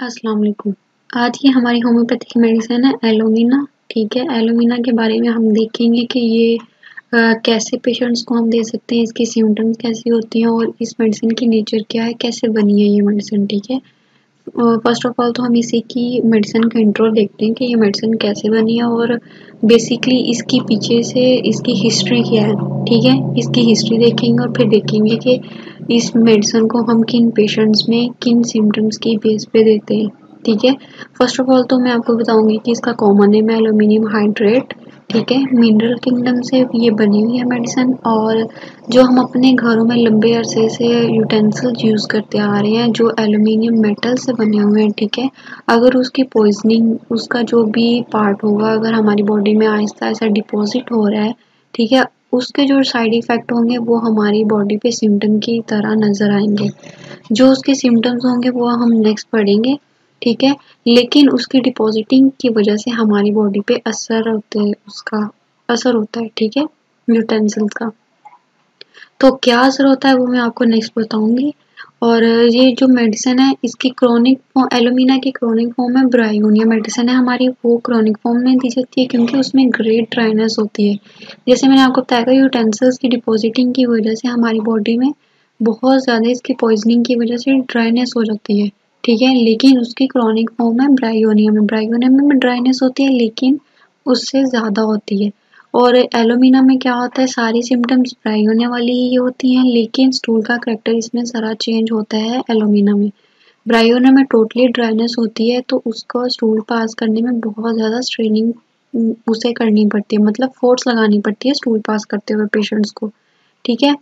अस्सलाम वालेकुम आज की हमारी होम्योपैथिक मेडिसिन है एलोमिना। ठीक है एलोमिना के बारे में हम देखेंगे कि ये आ, कैसे पेशेंट्स को हम दे सकते हैं इसकी सिम्टम्स कैसी होती हैं और इस मेडिसिन की नेचर क्या है कैसे बनी है ये मेडिसिन ठीक है? फ़र्स्ट ऑफ़ ऑल तो हम इसी की मेडिसिन का इंट्रो देखते हैं कि ये मेडिसिन कैसे बनी है और बेसिकली इसकी पीछे से इसकी हिस्ट्री क्या है, ठीक है? इसकी हिस्ट्री देखेंगे और फिर देखेंगे कि इस मेडिसिन को हम किन पेशेंट्स में किन सिम्टम्स की बेस पे देते हैं, ठीक है? फ़र्स्ट ऑफ़ ऑल तो मैं आपको बताऊँगी कि इसका कॉमन नेम है एलुमिनियम हाइड्रेट ठीक है मिनरल किंगडम से ये बनी हुई है मेडिसिन और जो हम अपने घरों में लंबे अरसे से यूटेंसिल्स यूज़ करते आ रहे हैं, जो एलुमिनियम मेटल से बने हुए हैं, ठीक है। अगर उसकी पॉइजनिंग उसका जो भी पार्ट होगा, अगर हमारी बॉडी में आहिस्ता आहिस्ता डिपॉजिट हो रहा है, ठीक है, उसके जो साइड इफ़ेक्ट होंगे, वो हमारी बॉडी पे सिम्टम की तरह नज़र आएँगे। जो उसके सिम्टम्स होंगे, वो हम नेक्स्ट पढ़ेंगे। ठीक है? लेकिन उसकी डिपॉजिटिंग की वजह से हमारी बॉडी पे असर होते है उसका असर होता है, ठीक है? यूटेंसिल्स का। तो क्या असर होता है वो मैं आपको नेक्स्ट बताऊँगी। और ये जो मेडिसिन है, इसकी क्रोनिक एलोमिना की क्रोनिक फॉर्म है ब्रायोनिया मेडिसिन है हमारी, वो क्रोनिक फॉर्म में दी जाती है क्योंकि उसमें ग्रेट ड्राइनेस होती है। जैसे मैंने आपको बताया यूटेंसिल्स की डिपॉजिटिंग की वजह से हमारी बॉडी में बहुत ज़्यादा इसकी पॉइजनिंग की वजह से ड्राइनेस हो जाती है। ठीक है, लेकिन उसकी क्रॉनिक फॉर्म है ब्रायोनिया में। ब्रायोनिया में ड्राइनेस होती है, लेकिन उससे ज़्यादा होती है। और एलोमिना में क्या होता है, सारी सिम्टम्स ब्रायोनिया वाली ही होती हैं, लेकिन स्टूल का करेक्टर इसमें सारा चेंज होता है एलोमिना में। ब्रायोनिया में टोटली ड्राइनेस होती है तो उसको स्टूल पास करने में बहुत ज़्यादा स्ट्रेनिंग उसे करनी पड़ती है। मतलब फोर्स लगानी पड़ती है स्टूल पास करते हुए पेशेंट्स को। ठीक है?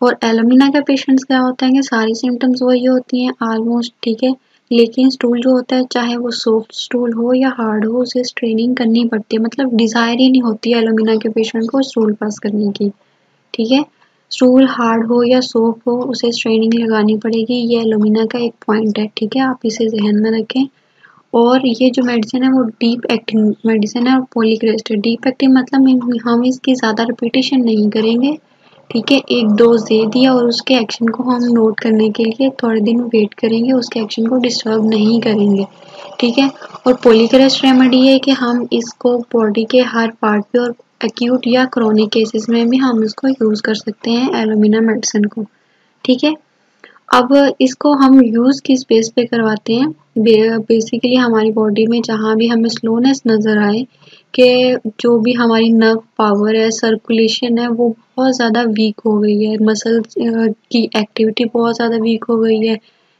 और एलोमिना के पेशेंट्स क्या होते हैं कि सारी सिम्टम्स वही होती हैं ऑलमोस्ट ठीक है, लेकिन स्टूल जो होता है, चाहे वो सॉफ्ट स्टूल हो या हार्ड हो, उसे स्ट्रेनिंग करनी पड़ती है। मतलब डिज़ायर ही नहीं होती है एलोमिना के पेशेंट को स्टूल पास करने की, ठीक है? स्टूल हार्ड हो या सॉफ्ट हो, उसे स्ट्रेनिंग लगानी पड़ेगी। ये एलोमिना का एक पॉइंट है, ठीक है? आप इसे जहन में रखें। और ये जो मेडिसिन है, वो डीप एक्टिंग मेडिसिन है, और पोलिक्रेस्ट डीप एक्टिंग मतलब हम इसकी ज़्यादा रिपीटेशन नहीं करेंगे। ठीक है, एक डोज दे दिया और उसके एक्शन को हम नोट करने के लिए थोड़े दिन वेट करेंगे, उसके एक्शन को डिस्टर्ब नहीं करेंगे। ठीक है? और पोलिकरेस्ट रेमेडी है कि हम इसको बॉडी के हर पार्ट पे और एक्यूट या क्रोनिक केसेस में भी हम इसको यूज़ कर सकते हैं एलोमिना मेडिसिन को। ठीक है? अब इसको हम यूज़ किस बेस पे करवाते हैं? बेसिकली हमारी बॉडी में जहाँ भी हमें स्लोनेस नज़र आए कि जो भी हमारी नर्व पावर है सर्कुलेशन है, वो बहुत ज़्यादा वीक हो गई है। मसल की एक्टिविटी बहुत ज़्यादा वीक हो गई है।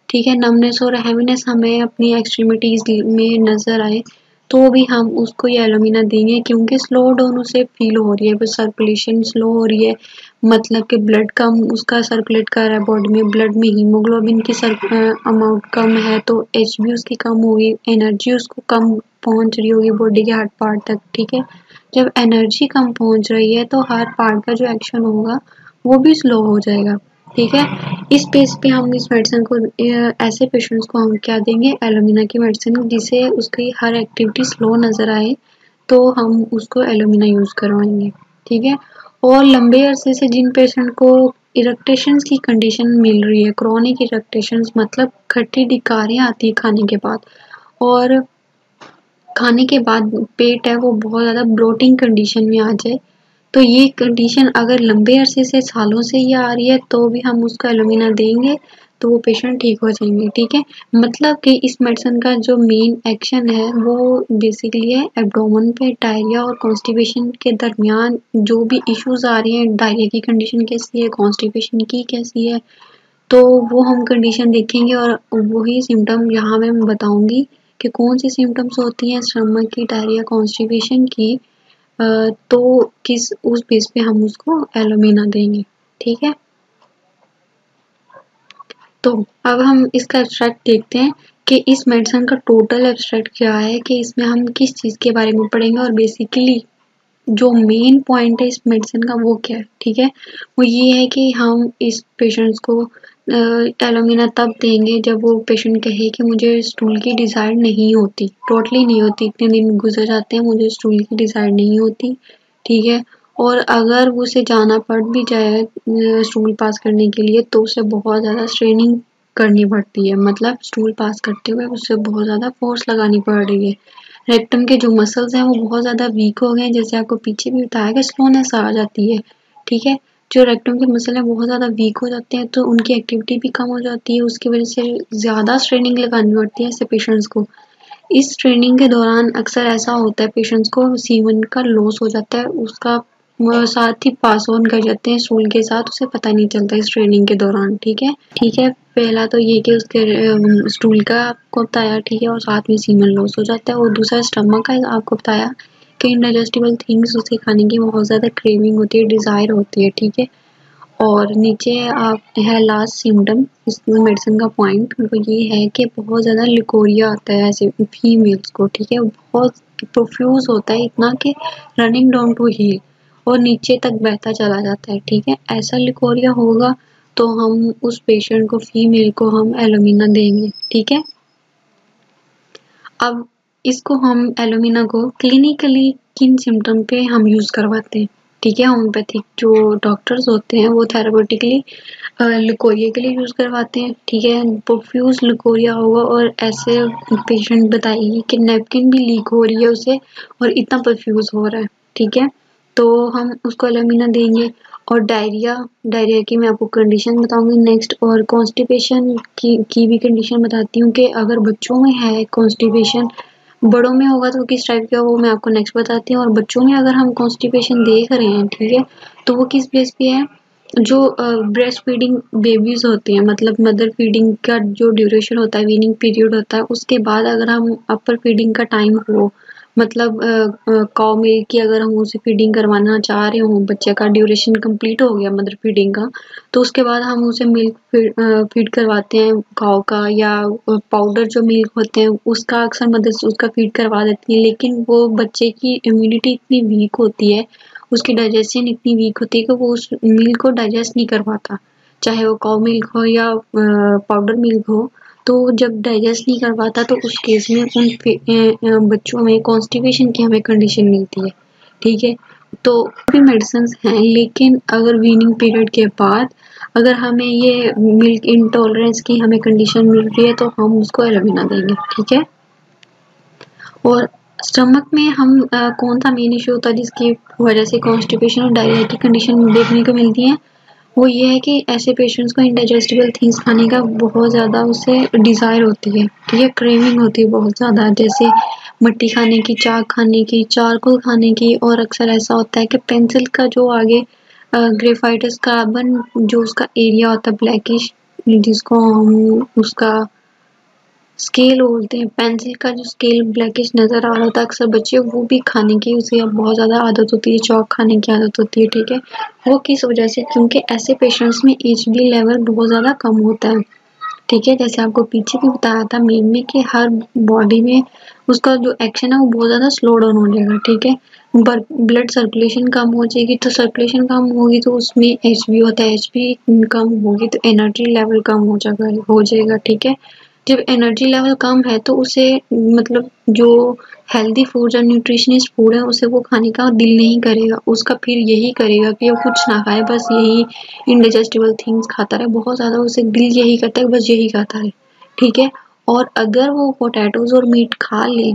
ठीक है नमनेस और हैवीनेस हमें अपनी एक्सट्रीमिटीज़ में नज़र आए तो भी हम उसको ये एलोमिना देंगे क्योंकि स्लो डाउन उसे फील हो रही है। बस सर्कुलेशन स्लो हो रही है मतलब कि ब्लड कम, उसका सर्कुलेट कर रहा है बॉडी में ब्लड में हीमोग्लोबिन की अमाउंट कम है तो एच उसकी कम होगी एनर्जी उसको कम पहुँच रही होगी बॉडी के हर पार्ट तक, ठीक है? जब एनर्जी कम पहुँच रही है तो हर पार्ट का जो एक्शन होगा, वो भी स्लो हो जाएगा, ठीक है? इस बेस पे हम इस मेडिसिन को ऐसे पेशेंट्स को हम क्या देंगे? एलोमिना की मेडिसिन जिसे उसकी हर एक्टिविटी स्लो नज़र आए तो हम उसको एलोमिना यूज़ करवाएँगे, ठीक है? और लंबे अरसे से जिन पेशेंट को इरेक्टेशन की कंडीशन मिल रही है क्रॉनिक इरेक्टेशन मतलब खट्टी डिकारें आती है खाने के बाद, और खाने के बाद पेट है, वो बहुत ज़्यादा ब्लोटिंग कंडीशन में आ जाए। तो ये कंडीशन अगर लंबे अरसे से, सालों से ये आ रही है तो भी हम उसको एलोमिना देंगे तो वो पेशेंट ठीक हो जाएँगे, ठीक है? मतलब कि इस मेडिसिन का जो मेन एक्शन है, वो बेसिकली है एब्डोमन पे डायरिया और कॉन्स्टिपेशन के दरमियान जो भी इश्यूज़ आ रही हैं डायरिया की कंडीशन कैसी है कॉन्स्टिपेशन की कैसी है तो वो हम कंडीशन देखेंगे और वही सिम्टम यहाँ मैं बताऊँगी। कि कौन सी सिम्टम्स होती हैं स्टमक की डायरिया कॉन्स्टिपेशन की तो किस, उस बेस पे हम उसको एलोमिना देंगे, ठीक है? तो अब हम इसका एब्स्ट्रैक्ट देखते हैं कि इस मेडिसिन का टोटल एब्स्ट्रैक्ट क्या है, कि इसमें हम किस चीज़ के बारे में पढ़ेंगे और बेसिकली जो मेन पॉइंट है इस मेडिसिन का वो क्या है, ठीक है? वो ये है कि हम इस पेशेंट्स को एलोमिना तब देंगे जब वो पेशेंट कहे कि मुझे स्टूल की डिज़ायर नहीं होती। टोटली नहीं होती। इतने दिन गुजर जाते हैं, मुझे स्टूल की डिज़ायर नहीं होती। ठीक है? और अगर उसे जाना पड़ भी जाए स्टूल पास करने के लिए तो उसे बहुत ज़्यादा स्ट्रेनिंग करनी पड़ती है। मतलब स्टूल पास करते हुए उससे बहुत ज़्यादा फोर्स लगानी पड़ रही है। रेक्टम के जो मसल्स हैं, वो बहुत ज़्यादा वीक हो गए हैं। जैसे आपको पीछे भी बताया कि स्लोनेस आ जाती है। ठीक है? जो रेक्टम के मसल हैं बहुत ज़्यादा वीक हो जाते हैं तो उनकी एक्टिविटी भी कम हो जाती है, उसकी वजह से ज़्यादा स्ट्रेनिंग लगानी पड़ती है ऐसे पेशेंट्स को। इस ट्रेनिंग के दौरान अक्सर ऐसा होता है पेशेंट्स को सीवन का लॉस हो जाता है, उसका साथ ही पास ऑन कर जाते हैं स्टूल के साथ, उसे पता नहीं चलता इस ट्रेनिंग के दौरान, ठीक है? ठीक है, पहला तो ये कि उसके स्टूल का आपको बताया, ठीक है, और साथ में सीमन लॉस हो जाता है, और दूसरा स्टमक का आपको बताया कि इनडाइजेस्टिबल थिंग्स उसे खाने की बहुत ज़्यादा क्रेविंग होती है डिज़ायर होती है, ठीक है? और नीचे आप, है लास्ट सिम्टम इस मेडिसिन का पॉइंट वो ये है कि बहुत ज़्यादा लिकोरिया आता है ऐसे फीमेल्स को, ठीक है? बहुत प्रोफ्यूज होता है इतना कि रनिंग डाउन टू हील और नीचे तक बहता चला जाता है, ठीक है? ऐसा लिकोरिया होगा तो हम उस पेशेंट को फीमेल को हम एलोमिना देंगे, ठीक है? अब इसको हम एलोमिना को क्लिनिकली किन सिम्टम पे हम यूज़ करवाते हैं? ठीक है होम्योपैथिक जो डॉक्टर्स होते हैं, वो थेरापेटिकली लिकोरिया के लिए यूज़ करवाते हैं। ठीक है प्रोफ्यूज लिकोरिया होगा और ऐसे पेशेंट बताइए कि नेपकिन भी लीक हो रही है उसे और इतना परफ्यूज हो रहा है। ठीक है तो हम उसको एलोमिना देंगे और डायरिया डायरिया की मैं आपको कंडीशन बताऊँगी नेक्स्ट और कॉन्स्टिपेशन की की भी कंडीशन बताती हूँ कि अगर बच्चों में है कॉन्स्टिपेशन बड़ों में होगा तो किस टाइप का वो मैं आपको नेक्स्ट बताती हूँ। और बच्चों में अगर हम कॉन्स्टिपेशन देख रहे हैं, ठीक है तो वो किस बेस पे है? जो ब्रेस्ट फीडिंग बेबीज होते हैं मतलब मदर फीडिंग का जो ड्यूरेशन होता है वीनिंग पीरियड होता है, उसके बाद अगर हम अपर फीडिंग का टाइम हो मतलब काउ मिल्क की अगर हम उसे फीडिंग करवाना चाह रहे हों, बच्चे का ड्यूरेशन कंप्लीट हो गया मदर फीडिंग का तो उसके बाद हम उसे मिल्क फ़ीड करवाते हैं काउ का या पाउडर जो मिल्क होते हैं, उसका अक्सर मदर उसका फ़ीड करवा देती है, लेकिन वो बच्चे की इम्यूनिटी इतनी वीक होती है, उसकी डाइजेशन इतनी वीक होती है कि वो उस मिल्क को डाइजेस्ट नहीं कर पाता, चाहे वो काउ मिल्क हो या पाउडर मिल्क हो। तो जब डाइजेस्ट नहीं कर पाता तो उस केस में उन बच्चों में कॉन्स्टिपेशन की हमें कंडीशन मिलती है ठीक है? तो भी मेडिसिन हैं लेकिन अगर वीनिंग पीरियड के बाद अगर हमें ये मिल्क इंटॉलरेंस की हमें कंडीशन मिल रही है तो हम उसको एलोमिना देंगे ठीक है? और स्टमक में हम आ, कौन सा मेन इशू होता है जिसकी वजह से कॉन्स्टिपेशन और डायरिया की कंडीशन देखने को मिलती है? वो ये है कि ऐसे पेशेंट्स को इंडाइजेस्टिबल थिंग्स खाने का बहुत ज़्यादा उससे डिज़ायर होती है। ठीक है क्रेविंग होती है बहुत ज़्यादा। जैसे मिट्टी खाने की, चाक खाने की, चारकोल खाने की और अक्सर ऐसा होता है कि पेंसिल का जो आगे ग्रेफाइटस कार्बन जो उसका एरिया होता है ब्लैकिश जिसको हम उसका स्केल बोलते हैं। पेंसिल का जो स्केल ब्लैकिश नज़र आ रहा था, अक्सर बच्चे वो भी खाने की, उसे अब बहुत ज़्यादा आदत होती है चौक खाने की आदत होती है, ठीक है? वो किस वजह से? क्योंकि ऐसे पेशेंट्स में एच लेवल बहुत ज़्यादा कम होता है, ठीक है? जैसे आपको पीछे भी बताया था मेन में कि हर बॉडी में उसका जो एक्शन है, वो बहुत ज़्यादा स्लो डाउन हो जाएगा, ठीक है? ब्लड सर्कुलेशन कम हो जाएगी तो सर्कुलेशन कम होगी तो उसमें एचबी होता है एचबी कम होगी तो एनर्जी लेवल कम हो जाएगा हो जाएगा, ठीक है? जब एनर्जी लेवल कम है तो उसे मतलब जो हेल्दी फ़ूड और न्यूट्रिशनिस्ट फ़ूड है, उसे वो खाने का दिल नहीं करेगा। उसका फिर यही करेगा कि वो कुछ ना खाए, बस यही इनडाइजेस्टिबल थिंग्स खाता रहे। बहुत ज़्यादा उसे दिल यही करता है बस यही खाता रहे, ठीक है? और अगर वो पोटैटोज और मीट खा ले,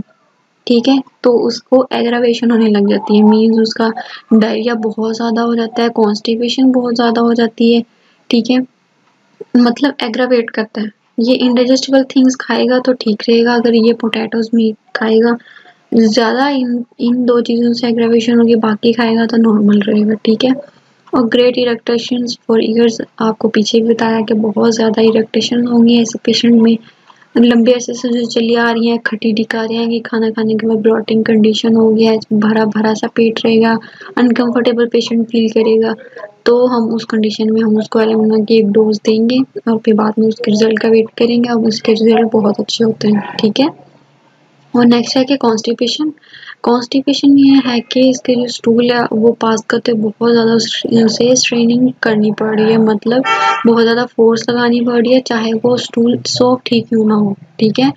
ठीक है तो उसको एग्रावेशन होने लग जाती है। मीन्स उसका डायरिया बहुत ज़्यादा हो जाता है कॉन्स्टिपेशन बहुत ज़्यादा हो जाती है, ठीक है? मतलब एग्रावेट करता है। ये इंडाइजेस्टिबल थिंग्स खाएगा तो ठीक रहेगा, अगर ये पोटैटोज मीट खाएगा, ज़्यादा इन इन दो चीज़ों से एग्रेवेशन होगी, बाकी खाएगा तो नॉर्मल रहेगा, ठीक है? और ग्रेट इरेक्टेशन फॉर ईयर्स आपको पीछे भी बताया कि बहुत ज़्यादा इरेक्टेशन होंगी ऐसे पेशेंट में। लंबे ऐसे से जो चली आ रही हैं दिखा रही है कि खाना खाने के बाद ब्लॉटिंग कंडीशन हो गया है, भरा भरा सा पेट रहेगा अनकंफर्टेबल पेशेंट फील करेगा। तो हम उस कंडीशन में, हम उसको एलमोना की एक डोज देंगे और फिर बाद में उसके रिज़ल्ट का वेट करेंगे। और उसके रिज़ल्ट बहुत अच्छे होते हैं, ठीक है? और नेक्स्ट है कि कॉन्स्टिपेशन कॉन्स्टिपेशन ये है कि इसके जो स्टूल है, वो पास करते बहुत ज़्यादा से स्ट्रेनिंग करनी पड़ रही है मतलब बहुत ज़्यादा फोर्स लगानी पड़ रही है, चाहे वो स्टूल सॉफ्ट ही क्यों ना हो, ठीक है?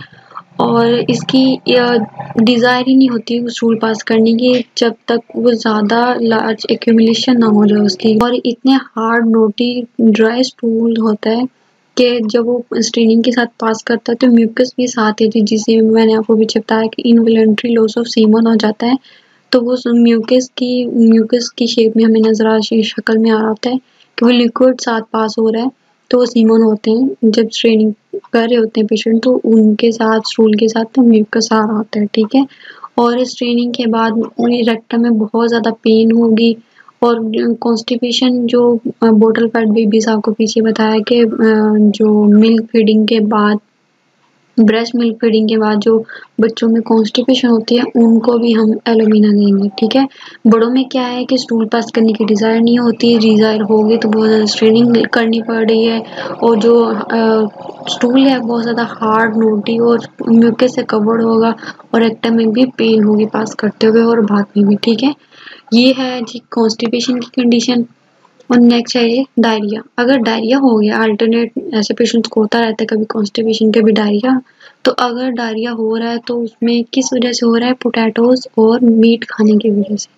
और इसकी डिज़ायर ही नहीं होती उस स्टूल पास करने की, जब तक वो ज़्यादा लार्ज एक्यूमुलेशन ना हो जाए उसकी। और इतने हार्ड नोटी ड्राई स्टूल होता है कि जब वो स्ट्रेनिंग के साथ पास करता है तो म्यूकस भी साथ है, जिसे मैंने आपको पीछे बताया कि इनवॉलेंट्री लॉस ऑफ़ सीमन हो जाता है। तो वो म्यूकस की म्यूकस की शेप में हमें नज़र आ शक्ल में आ रहा होता है कि वो लिक्विड साथ पास हो रहा है तो वो सीमन होते हैं। जब स्ट्रेनिंग कर रहे होते हैं पेशेंट तो उनके साथ स्टूल के साथ तो म्यूकस आ रहा होता है, ठीक है? और इस ट्रेनिंग के बाद रेक्टम में बहुत ज़्यादा पेन होगी और कॉन्स्टिपेशन जो बोटल फैट बेबीज आपको पीछे बताया कि जो मिल्क फीडिंग के बाद ब्रेस्ट मिल्क फीडिंग के बाद जो बच्चों में कॉन्स्टिपेशन होती है, उनको भी हम एलोमिना देंगे, ठीक है? बड़ों में क्या है कि स्टूल पास करने की डिज़ायर नहीं होती डिज़ायर होगी तो बहुत ज़्यादा स्ट्रेनिंग करनी पड़ रही है और जो स्टूल है, बहुत ज़्यादा हार्ड नोटी और म्यूके से कवर्ड होगा और एक्टा में भी पेन होगी पास करते हुए और भाग में भी, ठीक है? ये है जी कॉन्स्टिपेशन की कंडीशन और नेक्स्ट है ये डायरिया अगर डायरिया हो गया अल्टरनेट ऐसे पेशेंट्स को होता रहता है कभी कॉन्स्टिपेशन कभी डायरिया तो अगर डायरिया हो रहा है तो उसमें किस वजह से हो रहा है? पोटैटोज और मीट खाने की वजह से।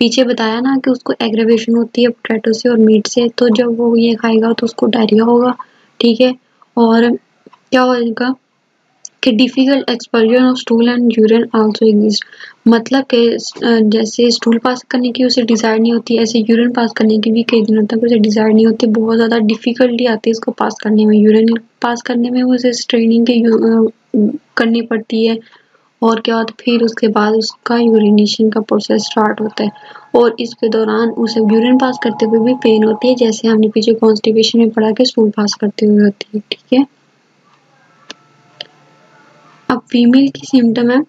पीछे बताया ना कि उसको एग्रेवेशन होती है पोटैटो से और मीट से तो जब वो ये खाएगा तो उसको डायरिया होगा, ठीक है? और क्या होगा? कि difficult expulsion of stool and urine also exist मतलब कि जैसे स्टूल पास करने की उसे डिज़ायर नहीं होती, ऐसे यूरिन पास करने की भी कई दिनों तक उसे डिज़ायर नहीं होती। बहुत ज़्यादा डिफ़िकल्टी आती है इसको पास करने में। यूरिन पास करने में उसे स्ट्रेनिंग की करनी पड़ती है। और क्या होता फिर उसके बाद उसका यूरिनेशन का प्रोसेस स्टार्ट होता है। और इसके दौरान उसे यूरिन पास करते हुए भी पेन होती है। जैसे हमने पीछे कॉन्स्टिपेशन में पढ़ा के स्टूल पास करते हुए होती है, ठीक है? अब फीमेल की सिम्टम है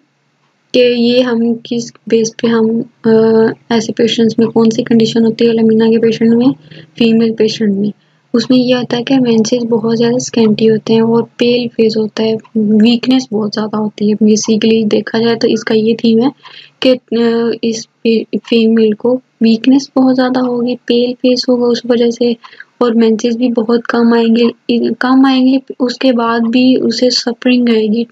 कि ये हम किस बेस पे हम आ, ऐसे पेशेंट्स में कौन सी कंडीशन होती है लमीना के पेशेंट में फीमेल पेशेंट में। उसमें ये होता है कि मेंसेस बहुत ज़्यादा स्कैंटी होते हैं और पेल फेस होता है वीकनेस बहुत ज़्यादा होती है। बेसिकली देखा जाए तो इसका ये थीम है कि इस फीमेल को वीकनेस बहुत ज़्यादा होगी पेल फेस होगा उस वजह से। और मेंसेस भी बहुत कम आएँगे। कम आएँगे, उसके बाद भी उसे सफरिंग रहेगी।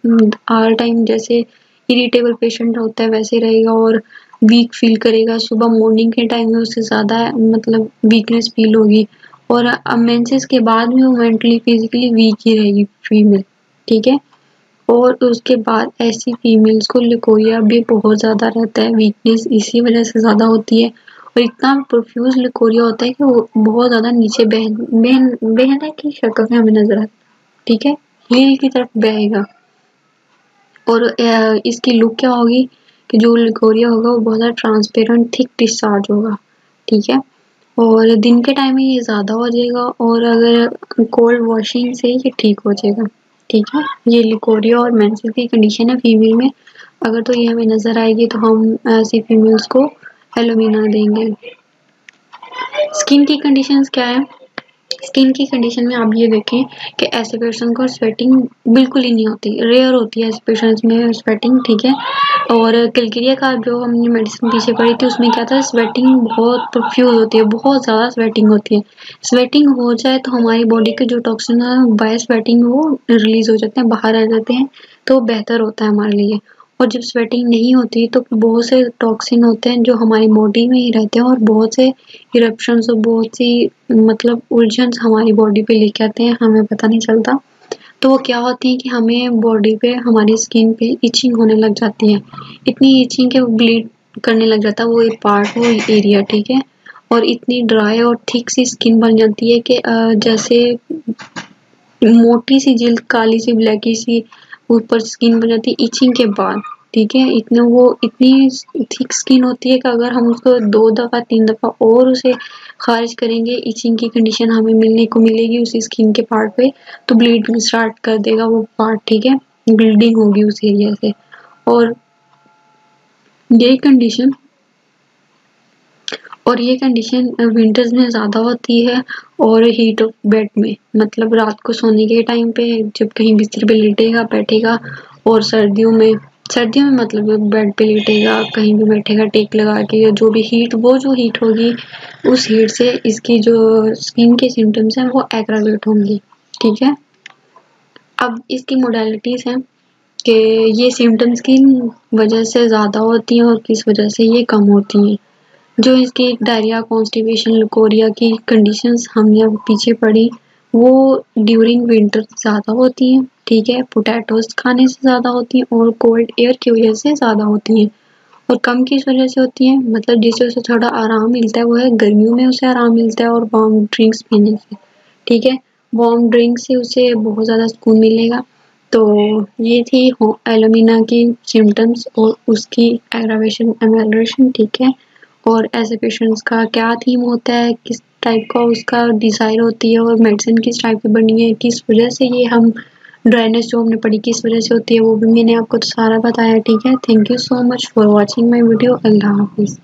आर टाइम जैसे इरिटेबल पेशेंट होता है, वैसे रहेगा और वीक फील करेगा। सुबह मॉर्निंग के टाइम में उससे ज़्यादा मतलब वीकनेस फील होगी। और मेंसेस के बाद भी वो मेंटली फिजिकली वीक ही रहेगी फीमेल ठीक है? और उसके बाद ऐसी फीमेल्स को लिकोरिया भी बहुत ज़्यादा रहता है। वीकनेस इसी वजह से ज़्यादा होती है। और इतना प्रोफ्यूज लिकोरिया होता है कि वो बहुत ज़्यादा नीचे बह बहन, बहने की शक्ल में हमें नज़र आता ठीक है? हील की तरफ़ बहेगा। और इसकी लुक क्या होगी कि जो लिकोरिया होगा वो बहुत ज़्यादा ट्रांसपेरेंट थिक डिस्चार्ज होगा, ठीक है? और दिन के टाइम में ये ज़्यादा हो जाएगा और अगर कोल्ड वॉशिंग से ये ठीक हो जाएगा, ठीक है? ये लिकोरिया और मेंसेस की कंडीशन है फीमेल में। अगर तो ये हमें नज़र आएगी तो हम ऐसी फीमेल्स को एलोमिना देंगे। स्किन की कंडीशंस क्या है? स्किन की कंडीशन में आप ये देखें कि ऐसे पेशेंट को स्वेटिंग बिल्कुल ही नहीं होती। रेयर होती है ऐसे पेशेंट्स में स्वेटिंग ठीक है? और किलकिरिया का जो हमने मेडिसिन पीछे पढ़ी थी, उसमें क्या था? स्वेटिंग बहुत प्रोफ्यूज होती है, बहुत ज़्यादा स्वेटिंग होती है। स्वेटिंग हो जाए तो हमारी बॉडी के जो टॉक्सिन है बाय स्वेटिंग वो रिलीज़ हो जाते हैं, बाहर आ जाते हैं तो बेहतर होता है हमारे लिए। और जब स्वेटिंग नहीं होती तो बहुत से टॉक्सिन होते हैं जो हमारी बॉडी में ही रहते हैं और बहुत से इरप्शन और बहुत सी मतलब उलझन हमारी बॉडी पे लेके आते हैं, हमें पता नहीं चलता। तो वो क्या होती है कि हमें बॉडी पे हमारी स्किन पे इचिंग होने लग जाती है। इतनी इचिंग के ब्लीड करने लग जाता है वो एक पार्ट वो एरिया ठीक है? और इतनी ड्राई और थिक सी स्किन बन जाती है कि जैसे मोटी सी जिल्द काली सी ब्लैकी सी ऊपर स्किन बन जाती है इचिंग के बाद, ठीक है? इतने वो, इतनी थिक स्किन होती है कि अगर हम उसको दो दफ़ा, तीन दफ़ा और उसे खारिज करेंगे इचिंग की कंडीशन हमें मिलने को मिलेगी उसी स्किन के पार्ट पे तो ब्लीडिंग स्टार्ट कर देगा वो पार्ट ठीक है? ब्लीडिंग होगी उस एरिया से। और यही कंडीशन और ये कंडीशन विंटर्स में ज़्यादा होती है और हीट ऑफ़ बेड में। मतलब रात को सोने के टाइम पे जब कहीं बिस्तर पे लेटेगा, बैठेगा और सर्दियों में सर्दियों में मतलब बेड पे लेटेगा, कहीं भी बैठेगा, टेक लगा के या जो भी हीट वो जो हीट होगी, उस हीट से इसकी जो स्किन के सिम्टम्स हैं, वो एग्रावेट होंगी। ठीक है? अब इसकी मोडालिटीज़ हैं कि ये सिम्टम्स की वजह से ज़्यादा होती हैं और किस वजह से ये कम होती हैं। जो इसकी डायरिया कॉन्स्टिपेशन लकोरिया की कंडीशंस हमने अब पीछे पढ़ी, वो ड्यूरिंग विंटर ज़्यादा होती हैं, ठीक है? पोटैटोज खाने से ज़्यादा होती हैं और कोल्ड एयर की वजह से ज़्यादा होती हैं। और कम किस वजह से होती हैं? मतलब जिससे उसे थोड़ा आराम मिलता है, वो है गर्मियों में उसे आराम मिलता है और वार्म ड्रिंक्स पीने से, ठीक है? वार्म ड्रिंक से उसे बहुत ज़्यादा सुकून मिलेगा। तो ये थी एलोमिना की सिम्टम्स और उसकी एग्रावेशन एमेलरेशन ठीक है? और ऐसे पेशेंट्स का क्या थीम होता है, किस टाइप का उसका डिज़ायर होती है और मेडिसिन किस टाइप की बनी है, किस वजह से ये हम ड्राइनेस जो हमने पढ़ी, किस वजह से होती है, वो भी मैंने आपको तो सारा बताया, ठीक है? Thank you so much for watching my video अल्लाह हाफिज़।